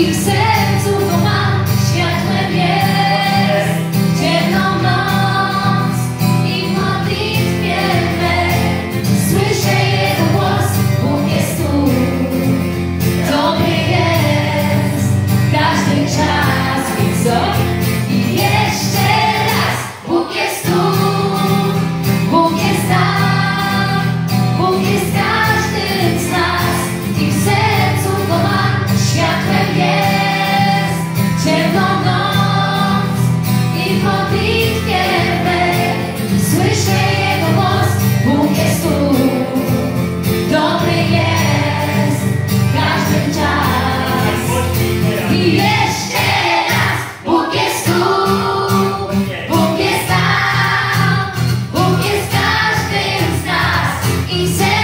you say he said